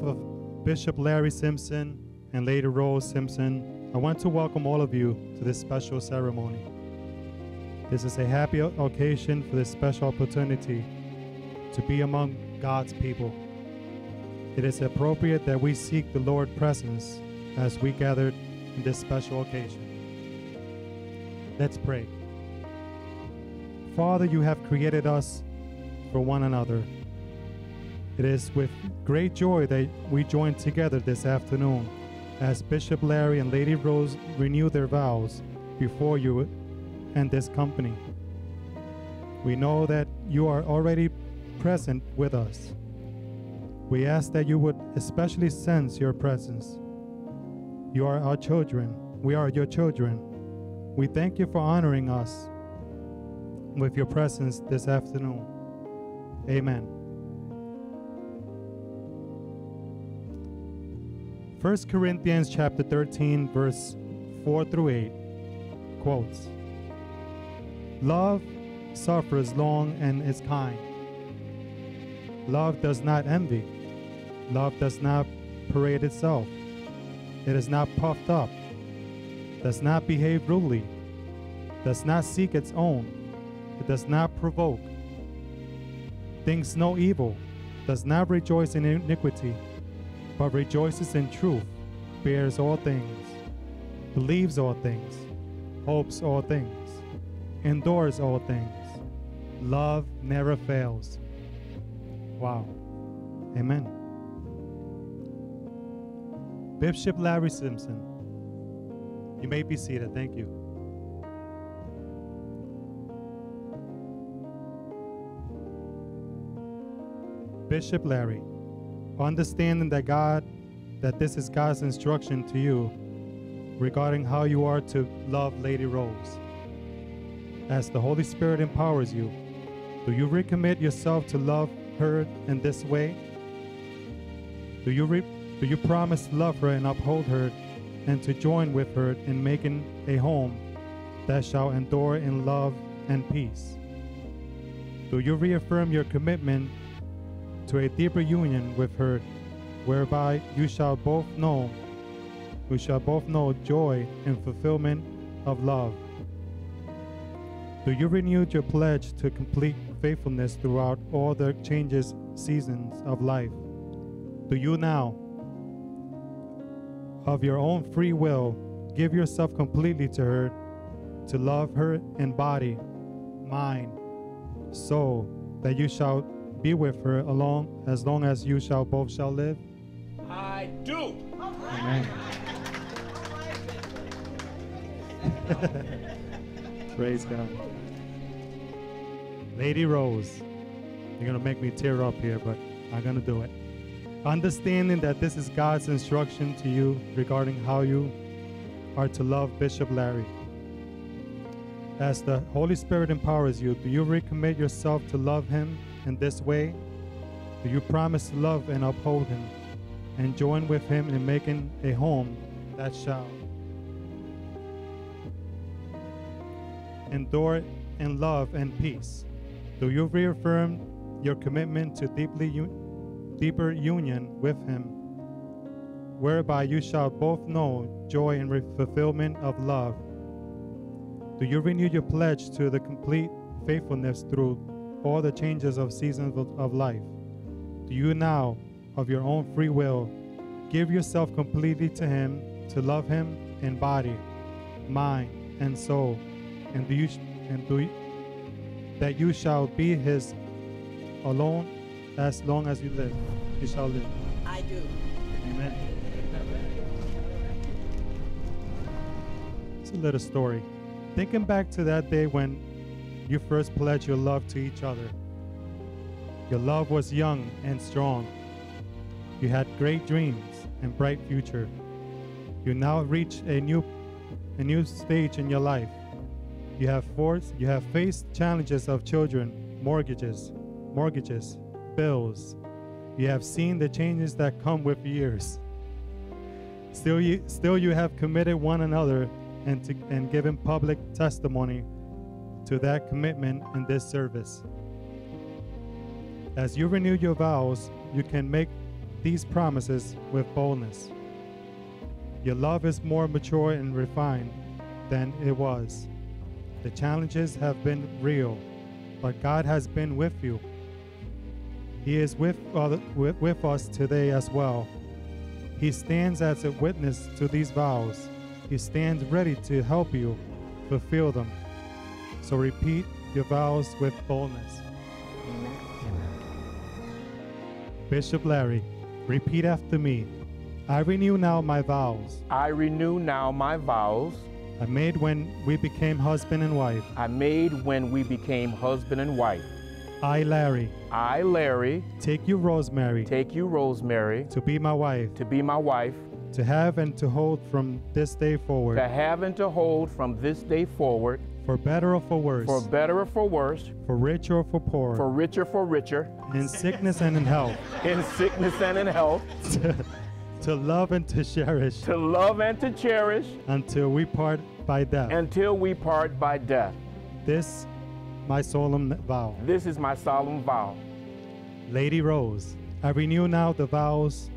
Behalf of Bishop Larry Simpson and Lady Rose Simpson, I want to welcome all of you to this special ceremony. This is a happy occasion for this special opportunity to be among God's people. It is appropriate that we seek the Lord's presence as we gathered in this special occasion. Let's pray. Father, you have created us for one another. It is with great joy that we join together this afternoon as Bishop Larry and Lady Rose renew their vows before you and this company. We know that you are already present with us. We ask that you would especially sense your presence. You are our children. We are your children. We thank you for honoring us with your presence this afternoon. Amen. 1 Corinthians chapter 13 verse 4 through 8 quotes Love suffers long and is kind. Love does not envy. Love does not parade itself. It is not puffed up. Does not behave rudely. Does not seek its own. It does not provoke. Thinks no evil. Does not rejoice in iniquity, but rejoices in truth. Bears all things. Believes all things. Hopes all things. Endures all things. Love never fails. Wow. Amen. Bishop Larry Simpson. You may be seated. Thank you. Bishop Larry, understanding that God, that this is God's instruction to you regarding how you are to love Lady Rose. As the Holy Spirit empowers you, do you recommit yourself to love her in this way? Do you, re- do you promise to love her and uphold her and to join with her in making a home that shall endure in love and peace? Do you reaffirm your commitment to a deeper union with her, whereby you shall both know, we shall both know joy and fulfillment of love? Do you renew your pledge to complete faithfulness throughout all the changes seasons of life? Do you now, of your own free will, give yourself completely to her, to love her in body, mind, soul, that you shall be with her along as long as you shall both shall live? I do. Amen. Praise God. Lady Rose, you're going to make me tear up here, but I'm going to do it. Understanding that this is God's instruction to you regarding how you are to love Bishop Larry. As the Holy Spirit empowers you, do you recommit yourself to love him in this way? Do you promise love and uphold him and join with him in making a home that shall endure in love and peace? Do you reaffirm your commitment to deeply u- deeper union with him, whereby you shall both know joy and re- fulfillment of love? Do you renew your pledge to the complete faithfulness through all the changes of seasons of, life? Do you now, of your own free will, give yourself completely to Him to love Him in body, mind, and soul? And do you and do you, that you shall be His alone as long as you live? You shall live. I do. Amen. It's a little story. Thinking back to that day when you first pledged your love to each other. Your love was young and strong. You had great dreams and bright future. You now reach a new a new stage in your life. You have forced, you have faced challenges of children, mortgages, mortgages, bills. You have seen the changes that come with years. Still you, still you have committed one another and, to, and given public testimony to that commitment in this service. As you renew your vows, you can make these promises with boldness. Your love is more mature and refined than it was. The challenges have been real, but God has been with you. He is with, other, with, with us today as well. He stands as a witness to these vows. He stands ready to help you fulfill them. So repeat your vows with boldness. Bishop Larry, repeat after me. I renew now my vows I renew now my vows I made when we became husband and wife. I made when we became husband and wife. I, Larry, I, Larry, take you, Rosemary, take you, Rosemary, to be my wife, to be my wife, to have and to hold from this day forward, to have and to hold from this day forward, for better or for worse, for better or for worse, for rich or for poor, for richer for richer, in sickness and in health, in sickness and in health, to, to love and to cherish to love and to cherish until we part by death. until we part by death. this, my solemn vow. This is my solemn vow. Lady Rose, I renew now the vows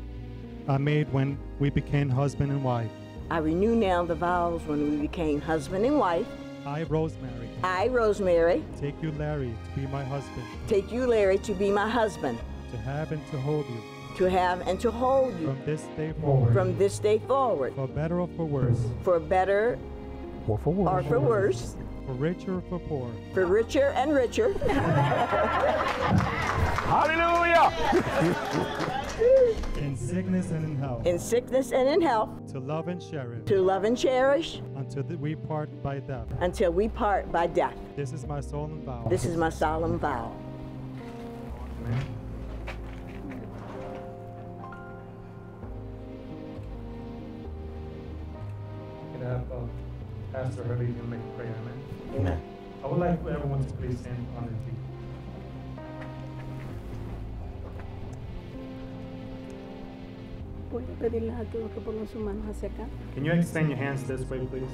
I made when we became husband and wife. I renew now the vows when we became husband and wife. I, Rosemary, I, Rosemary, take you, Larry, to be my husband, take you, Larry, to be my husband, to have and to hold you. To have and to hold you. From this day forward, from this day forward, for better or for worse, for better Or for worse. or for worse, for richer or for poor, for richer and richer, Hallelujah! in sickness and in health, in sickness and in health, to love and cherish to love and cherish until that we part by death. until we part by death. This is my solemn vow. This is my solemn vow. Amen. Can I have uh, Pastor Hurley to make a prayer, amen? Amen. I would like for everyone to please stand on their feet. Voy a pedirles a todos que pongan sus manos hacia acá. Can you extend your hands this way, please?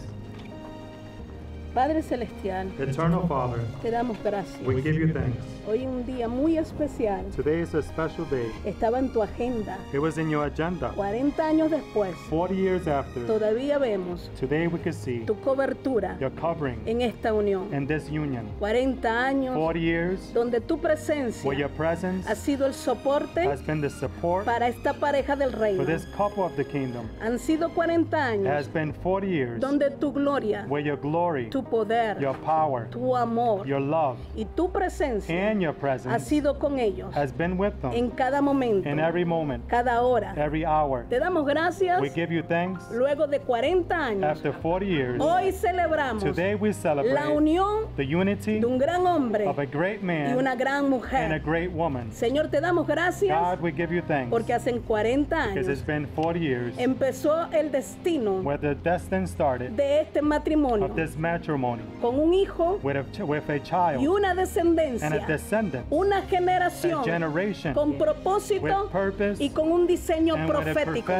Padre Celestial, Eternal Father, te damos gracias. we give you thanks. Hoy es un día muy especial. Today is a special day. Estaba en tu agenda. It was in your agenda. 40 años después, 40 years after, todavía vemos today we can see tu cobertura your covering en esta unión. in this union. 40 años 40 years donde tu presencia where your presence ha sido el soporte has been the support para esta pareja del reino. for this couple of the kingdom. Han sido 40 It has años been 40 years donde tu gloria, where your glory, tu poder, your power, tu amor your love, y tu presencia and your ha presence sido con ellos has been with them en cada momento, in every moment, cada hora. every hour. Te damos gracias We give you thanks. luego de 40 años. After 40 years, Hoy celebramos today we la unión the unity de un gran hombre of a great y man una gran and a mujer. great woman. Señor, te damos gracias God, we give you thanks porque hace 40 because it's años been 40 years empezó el destino where the destiny started de este matrimonio of this matrimony con un hijo with a, ch- with a child y una and a descendencia, descendant, una a generación generation con propósito purpose y con un diseño and profético.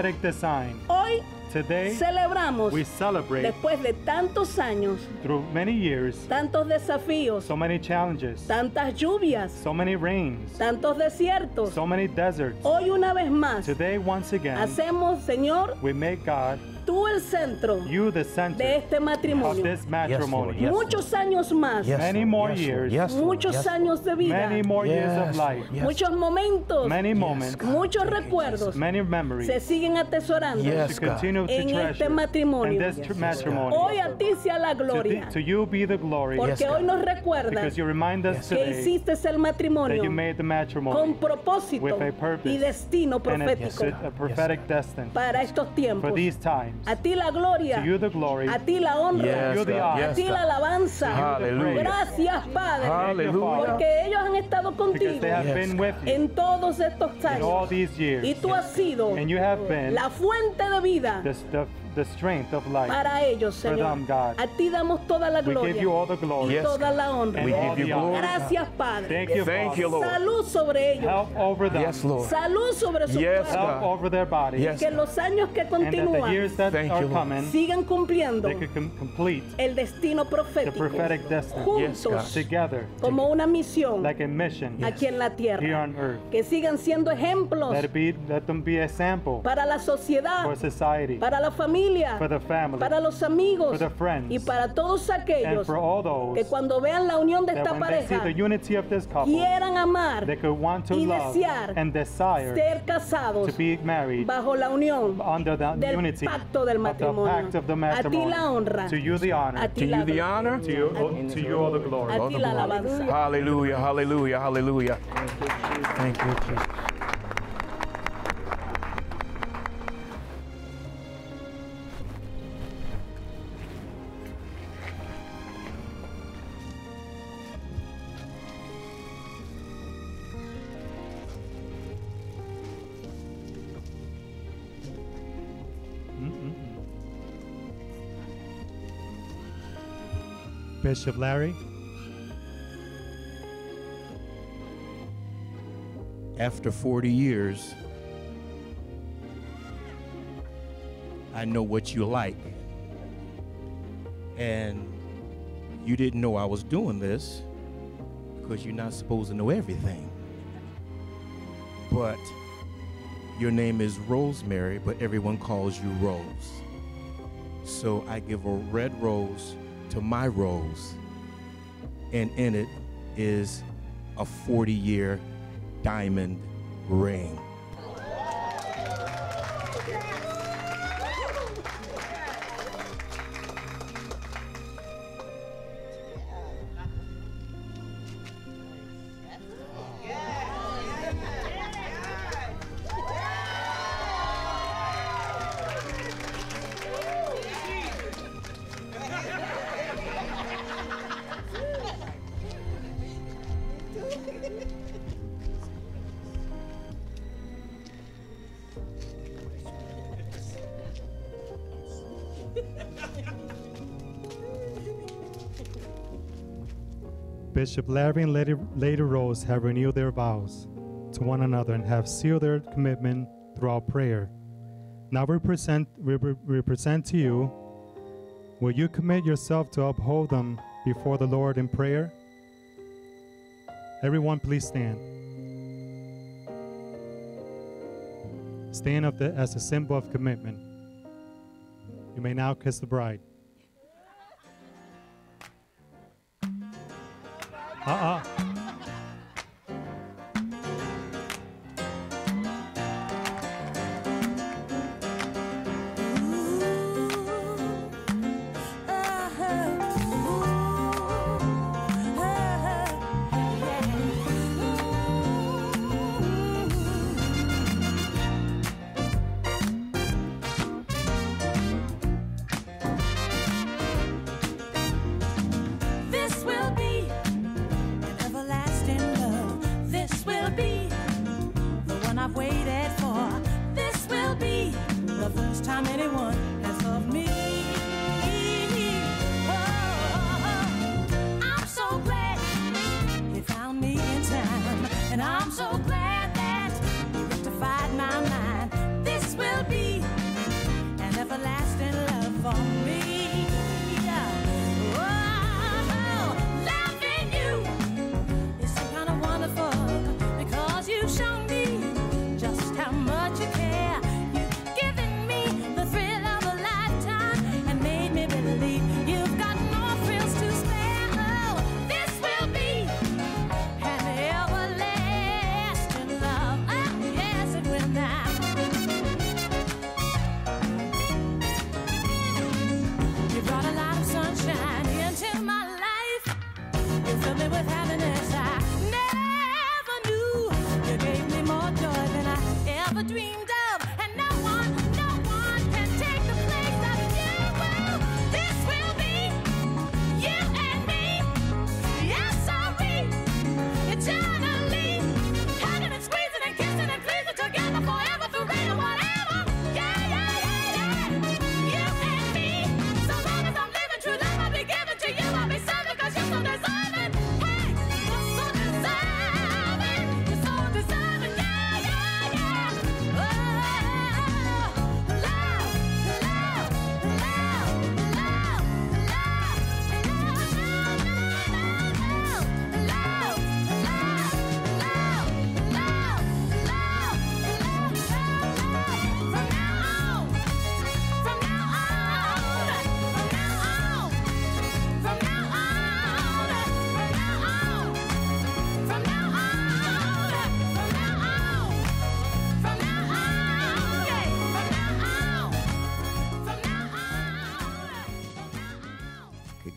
Hoy Today, celebramos we celebrate después de tantos años, through many years tantos desafíos, so many challenges, tantas lluvias, so many rains, tantos desiertos. so many deserts. Hoy una vez más Today, once again, hacemos, Señor, we make God, tú el centro you the de este of matrimonio. this matrimony. yes. Muchos años más, Yes, Many more years. Yes, muchos Yes, años de vida, Many more years of life, muchos momentos, many moments, muchos recuerdos. Many memories. Se siguen atesorando. Yes. to continue to En este matrimonio. in this tr- matrimony. Hoy a ti sea la gloria, to you be the glory. Porque Yes, hoy nos recuerdas because you remind us que today hiciste el matrimonio made the matrimony con propósito with a purpose y destino and a, profético a prophetic destiny para estos for tiempos. These times. A ti la gloria, To you the glory, a ti la honra, Yes, You the God. honor. a Yes, ti God. la alabanza. Hallelujah. Gracias, Padre, Hallelujah. porque ellos han estado because contigo they have Yes, been God. with you en todos estos in all años. these years. Y tú has sido And you have been la fuente de vida the, strength of life. para ellos, For Señor. them, God. A ti damos toda la We give you gloria all the glory. Yes, toda la honra. and We give you glory. Gracias, Padre. Thank you, Thank you, Lord. Salud sobre ellos. Help over them. Yes, Lord. Salud sobre su Yes, cuerpo. Help over their bodies. Yes. Que los años que And that the continúan years that Thank are you, Lord. coming, sigan cumpliendo they could com- complete el destino the profético prophetic destiny Yes, God. juntos together como una misión like a mission aquí en la here tierra. on earth. Que sigan siendo ejemplos Let it be, let them be a sample para la sociedad, for society, para la familia, for the family, para los amigos for the friends, y para todos aquellos que cuando vean la unión de esta pareja couple, quieran amar, they could want to y desear ser casados bajo la unión under the del unity pacto del of the matrimonio. pact of the A ti la honra, To you the honor, a To ti la you the honor. to you, to you all the glory. a ti la alabanza. Hallelujah, hallelujah, hallelujah. Thank you, Jesus. Bishop Larry, after 40 years, I know what you like. And you didn't know I was doing this because you're not supposed to know everything. But your name is Rosemary, but everyone calls you Rose. So I give a red rose to my rose, and in it is a 40 year diamond ring. Bishop Larry and Lady, Lady Rose have renewed their vows to one another and have sealed their commitment throughout prayer. Now we present, we we present to you, will you commit yourself to uphold them before the Lord in prayer? Everyone, please stand. Stand up the, as a symbol of commitment. You may now kiss the bride. Uh-uh.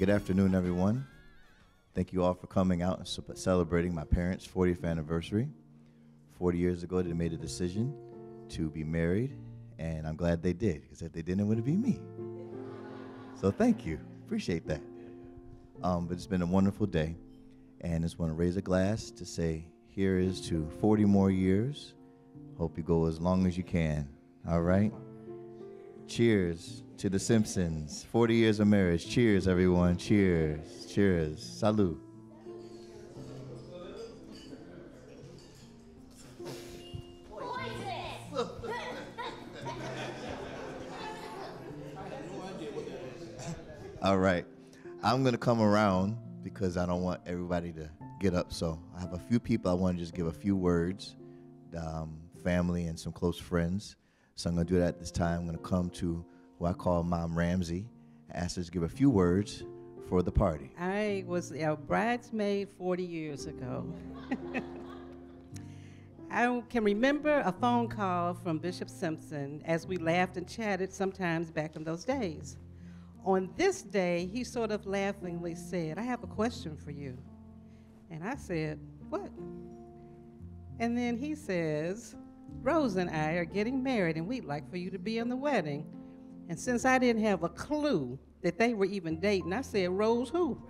Good afternoon, everyone. Thank you all for coming out and celebrating my parents' 40th anniversary. 40 years ago, they made a decision to be married, and I'm glad they did, because if they didn't, it wouldn't be me. So thank you. Appreciate that. Um, but it's been a wonderful day, and just want to raise a glass to say, here is to 40 more years. Hope you go as long as you can. All right? Cheers to the Simpsons. 40 years of marriage. Cheers, everyone. Cheers. Cheers. Salud. All right. I'm going to come around because I don't want everybody to get up. So I have a few people I want to just give a few words, um, family and some close friends. So I'm going to do that this time. I'm going to come to who I call Mom Ramsey, ask her to give a few words for the party. I was a bridesmaid 40 years ago. I can remember a phone call from Bishop Simpson as we laughed and chatted sometimes back in those days. On this day, he sort of laughingly said, I have a question for you. And I said, What? And then he says, Rose and I are getting married, and we'd like for you to be in the wedding. And since I didn't have a clue that they were even dating, I said, Rose who?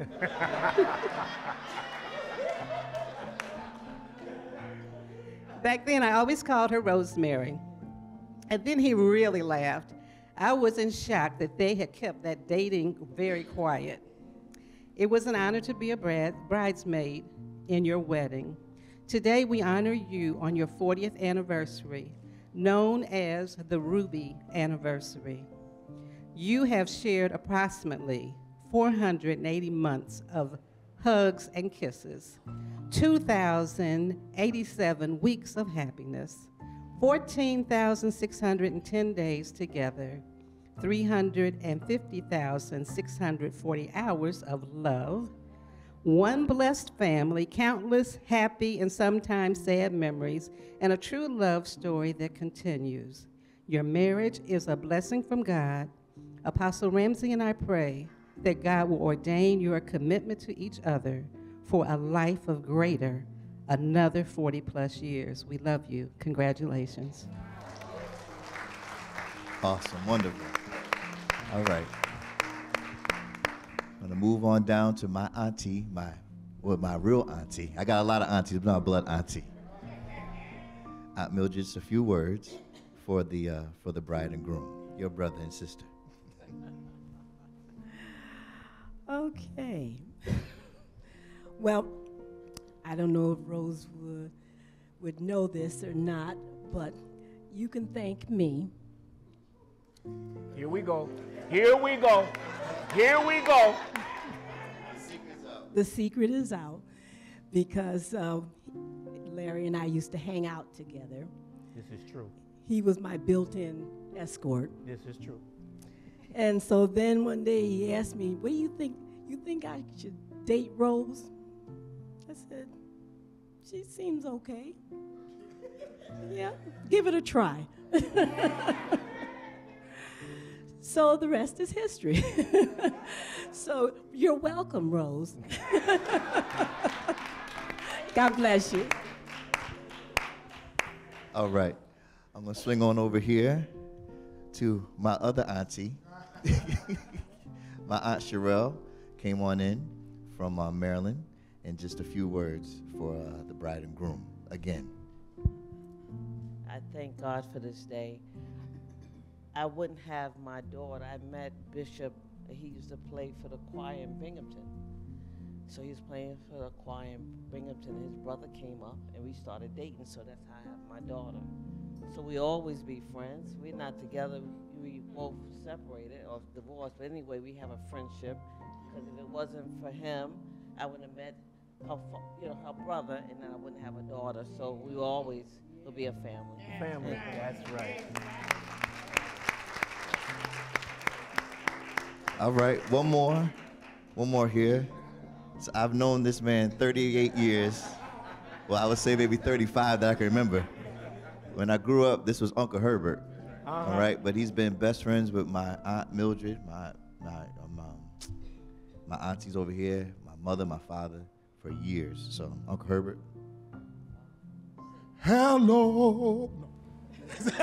Back then, I always called her Rosemary. And then he really laughed. I was in shock that they had kept that dating very quiet. It was an honor to be a bride, bridesmaid in your wedding. Today, we honor you on your 40th anniversary, known as the Ruby Anniversary. You have shared approximately 480 months of hugs and kisses, 2,087 weeks of happiness, 14,610 days together, 350,640 hours of love, one blessed family, countless happy and sometimes sad memories, and a true love story that continues. Your marriage is a blessing from God. Apostle Ramsey and I pray that God will ordain your commitment to each other for a life of greater, another 40 plus years. We love you. Congratulations. Awesome. Wonderful. All right. I'm to move on down to my auntie, my, well, my real auntie. I got a lot of aunties, but not a blood auntie. Aunt Mildred, just a few words for the, uh, for the bride and groom, your brother and sister. Okay. well, I don't know if Rosewood would know this or not, but you can thank me. Here we go. Here we go. Here we go. The secret is out because uh, Larry and I used to hang out together. This is true. He was my built in escort. This is true. And so then one day he asked me, What do you think? You think I should date Rose? I said, She seems okay. yeah, give it a try. so the rest is history. so you're welcome, Rose. God bless you. All right. I'm going to swing on over here to my other auntie. my Aunt Sherelle came on in from uh, Maryland, and just a few words for uh, the bride and groom again. I thank God for this day. I wouldn't have my daughter. I met Bishop, he used to play for the choir in Binghamton. So he was playing for the choir in Binghamton. His brother came up and we started dating, so that's how I have my daughter. So we always be friends. We're not together, we both separated or divorced, but anyway, we have a friendship. Because if it wasn't for him, I wouldn't have met her, you know, her brother, and then I wouldn't have a daughter. So we always will be a family. Family. That's right. All right, one more. One more here. So I've known this man 38 years. Well, I would say maybe 35 that I can remember. When I grew up, this was Uncle Herbert. Uh-huh. All right, but he's been best friends with my aunt Mildred, my my um, um, my aunties over here, my mother, my father for years. So, Uncle Herbert. Hello.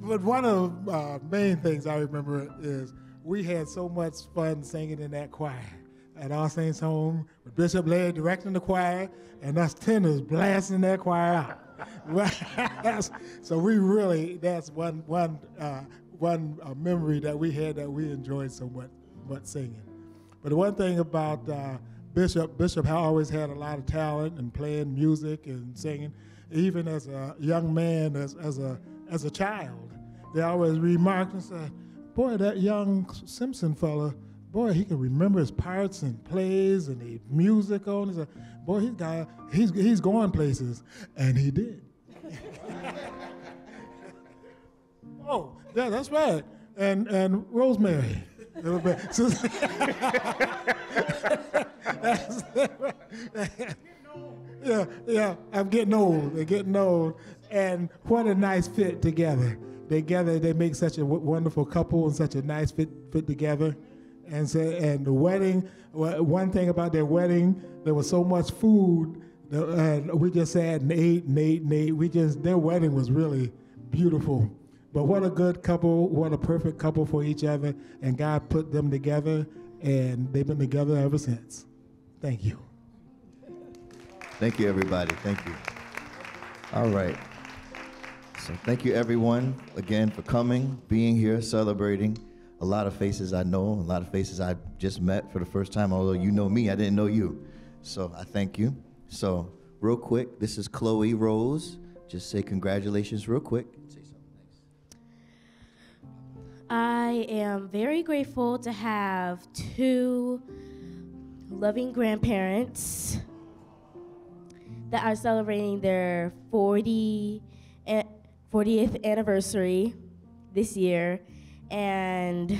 but one of the uh, main things I remember is we had so much fun singing in that choir at All Saints Home with Bishop Larry directing the choir and us tenors blasting that choir out. so we really, that's one, one, uh, one uh, memory that we had that we enjoyed so much, much singing. But the one thing about uh, Bishop, Bishop always had a lot of talent in playing music and singing. Even as a young man, as, as, a, as a child, they always remarked and said, boy, that young Simpson fella, boy, he can remember his parts and plays and the music on. He said, boy, he's got, he's, he's going places. And he did. oh, yeah, that's right. And, and Rosemary. yeah, yeah, I'm getting old. They're getting old. And what a nice fit together. Together, they make such a wonderful couple and such a nice fit, fit together. And so, and the wedding, one thing about their wedding, there was so much food. And we just sat and ate and ate and ate. We just, their wedding was really beautiful. But what a good couple, what a perfect couple for each other. And God put them together, and they've been together ever since. Thank you. Thank you, everybody. Thank you. All right. So, thank you, everyone, again, for coming, being here, celebrating. A lot of faces I know, a lot of faces I just met for the first time, although you know me, I didn't know you. So, I thank you. So, real quick, this is Chloe Rose. Just say congratulations, real quick. I am very grateful to have two loving grandparents that are celebrating their 40, 40th anniversary this year. And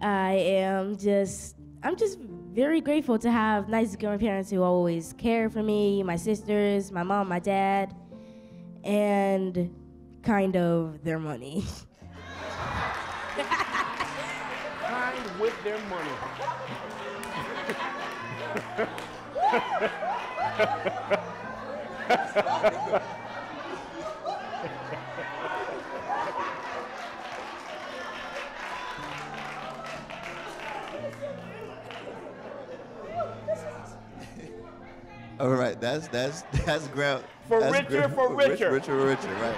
I am just, I'm just very grateful to have nice grandparents who always care for me, my sisters, my mom, my dad, and kind of their money. kind with their money. All right, that's that's that's grand. For that's richer, for richer. Rich, richer, richer, right.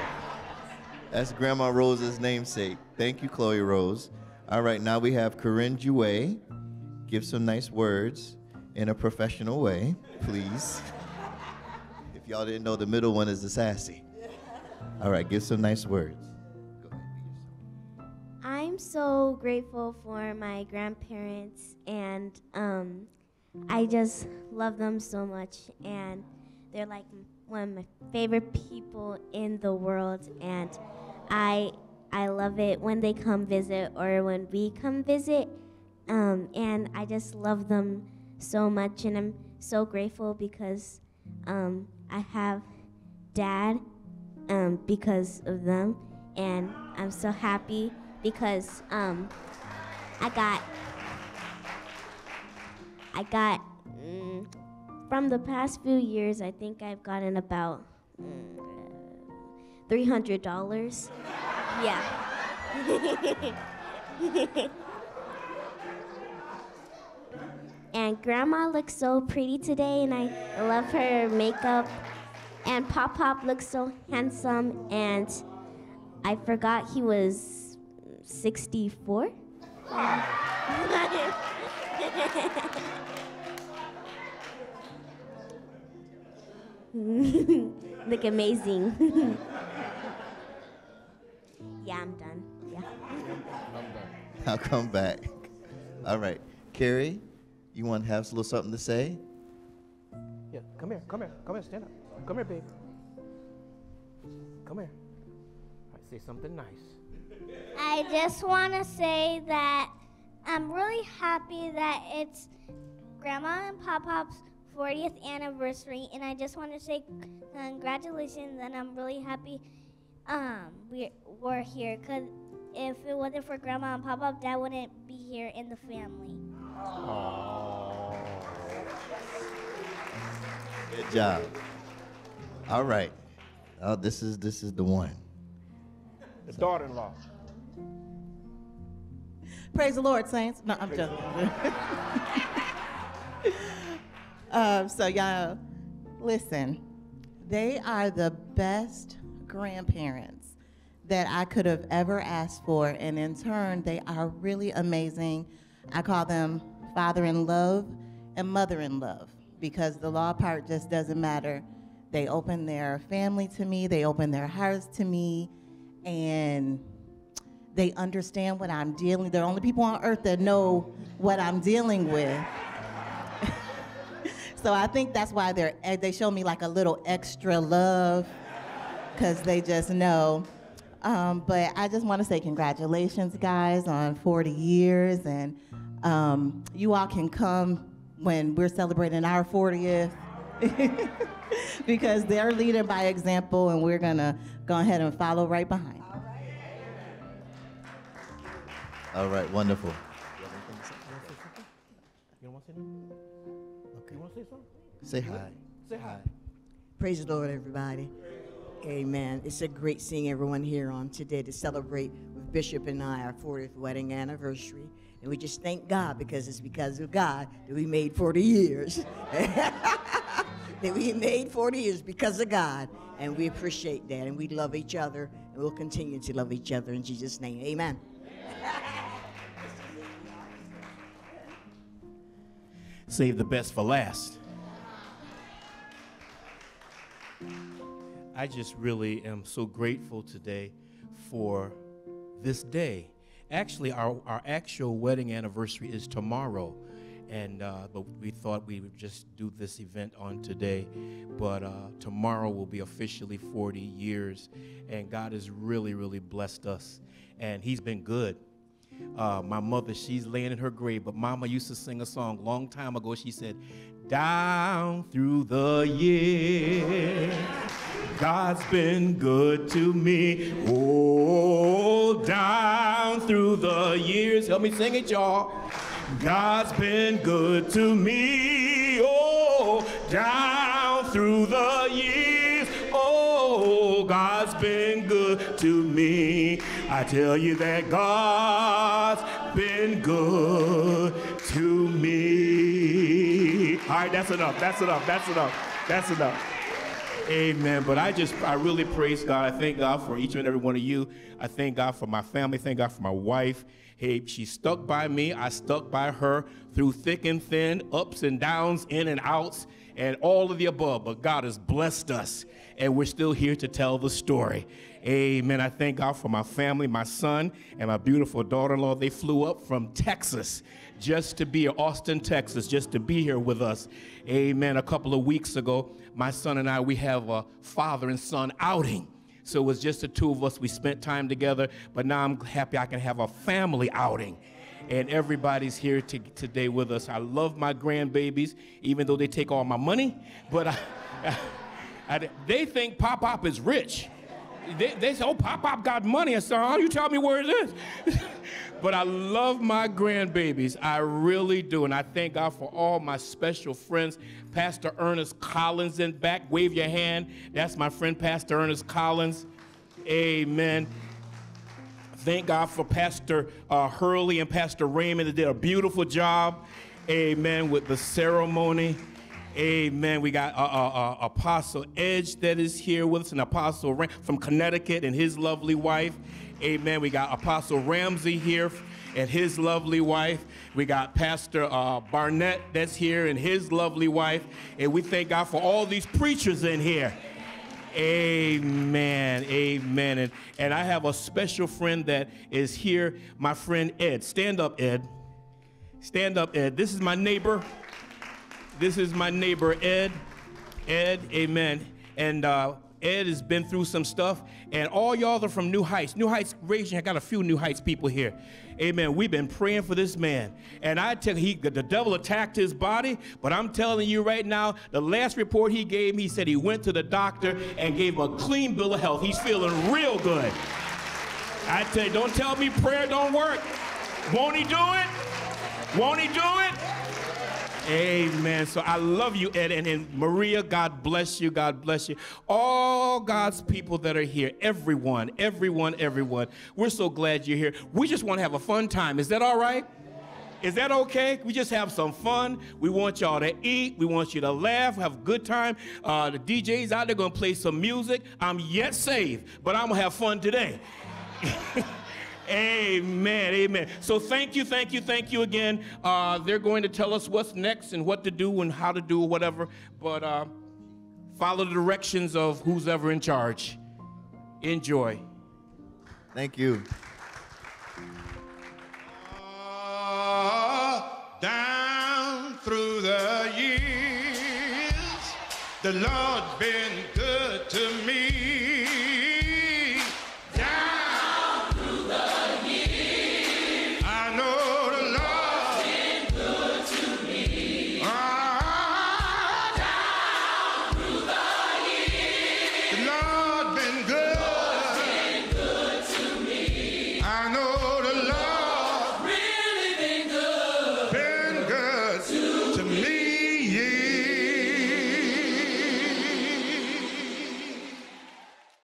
That's Grandma Rose's namesake. Thank you, Chloe Rose. All right, now we have Corinne Jouet. Give some nice words in a professional way, please. if y'all didn't know, the middle one is the sassy. All right, give some nice words. I'm so grateful for my grandparents, and um, I just love them so much. And they're like one of my favorite people in the world. And I I love it when they come visit or when we come visit. Um, and I just love them so much, and I'm so grateful because um, I have dad um, because of them, and I'm so happy because um, I got I got mm, from the past few years. I think I've gotten about mm, three hundred dollars. Yeah. and grandma looks so pretty today and I love her makeup. And Pop Pop looks so handsome and I forgot he was 64. Look amazing. yeah, I'm done. Yeah. I'll come back. All right. Carrie, you want to have a little something to say? Yeah, come here, come here, come here, stand up. Come here, babe. Come here. I say something nice. I just want to say that I'm really happy that it's Grandma and Pop Pop's 40th anniversary, and I just want to say congratulations, and I'm really happy um, we're, we're here because if it wasn't for Grandma and Papa, Dad wouldn't be here in the family. Good job. All right. Oh, this is this is the one. The daughter-in-law. Praise the Lord, saints. No, I'm joking. um, so y'all, listen. They are the best grandparents that I could have ever asked for, and in turn, they are really amazing. I call them father in love and mother in love because the law part just doesn't matter. They open their family to me, they open their hearts to me, and they understand what I'm dealing. They're the only people on earth that know what I'm dealing with. So I think that's why they're eh, they show me like a little extra love because they just know. Um, but I just want to say congratulations, guys, on 40 years, and um, you all can come when we're celebrating our 40th. because they're leading by example, and we're gonna go ahead and follow right behind. All right, wonderful. Say hi. Say hi. Praise the Lord, everybody. Amen. It's a great seeing everyone here on today to celebrate with Bishop and I our 40th wedding anniversary. And we just thank God because it's because of God that we made 40 years. that we made 40 years because of God. And we appreciate that. And we love each other. And we'll continue to love each other in Jesus' name. Amen. Save the best for last. I just really am so grateful today for this day. Actually, our, our actual wedding anniversary is tomorrow. And uh, but we thought we would just do this event on today. But uh, tomorrow will be officially 40 years. And God has really, really blessed us. And He's been good. Uh, my mother, she's laying in her grave, but Mama used to sing a song long time ago. She said, Down through the years, God's been good to me. Oh, down through the years. Help me sing it, y'all. God's been good to me. Oh, down through the years. Oh, God's been good to me. I tell you that God's been good to me. All right, that's enough. That's enough. That's enough. That's enough. Amen. But I just, I really praise God. I thank God for each and every one of you. I thank God for my family. Thank God for my wife. Hey, she stuck by me. I stuck by her through thick and thin, ups and downs, in and outs, and all of the above. But God has blessed us, and we're still here to tell the story. Amen. I thank God for my family, my son, and my beautiful daughter in law. They flew up from Texas just to be here, Austin, Texas, just to be here with us. Amen. A couple of weeks ago, my son and I, we have a father and son outing. So it was just the two of us. We spent time together, but now I'm happy I can have a family outing. And everybody's here to, today with us. I love my grandbabies, even though they take all my money, but I, I, they think Pop Pop is rich. They, they say, oh, Pop Pop got money. I said, oh, you tell me where it is. but I love my grandbabies. I really do. And I thank God for all my special friends. Pastor Ernest Collins in back. Wave your hand. That's my friend, Pastor Ernest Collins. Amen. Thank God for Pastor uh, Hurley and Pastor Raymond. They did a beautiful job. Amen. With the ceremony. Amen. We got uh, uh, uh, Apostle Edge that is here with us, and Apostle Ram- from Connecticut and his lovely wife. Amen. We got Apostle Ramsey here and his lovely wife. We got Pastor uh, Barnett that's here and his lovely wife. And we thank God for all these preachers in here. Amen. Amen. And, and I have a special friend that is here, my friend Ed. Stand up, Ed. Stand up, Ed. This is my neighbor. This is my neighbor, Ed. Ed, amen. And uh, Ed has been through some stuff, and all y'all are from New Heights. New Heights, raise. I got a few New Heights people here. Amen. We've been praying for this man. And I tell he, the devil attacked his body, but I'm telling you right now, the last report he gave me, he said he went to the doctor and gave him a clean bill of health. He's feeling real good. I tell you, don't tell me prayer don't work. Won't he do it? Won't he do it? Amen. So I love you, Ed. And, and Maria, God bless you. God bless you. All God's people that are here, everyone, everyone, everyone. We're so glad you're here. We just want to have a fun time. Is that all right? Is that okay? We just have some fun. We want y'all to eat. We want you to laugh, have a good time. Uh, the DJ's out there going to play some music. I'm yet saved, but I'm to have fun today. Amen, amen. So thank you, thank you, thank you again. Uh, they're going to tell us what's next and what to do and how to do or whatever. But uh, follow the directions of who's ever in charge. Enjoy. Thank you. down through the years. The Lord's been good